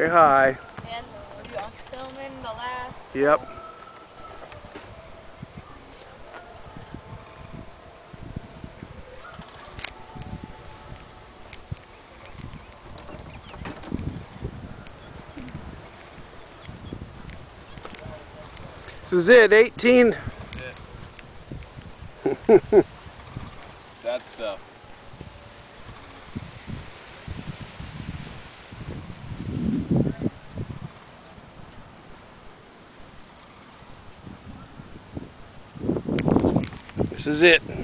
high. And you are filming the last. Yep. This is it, 18. Sad stuff. This is it.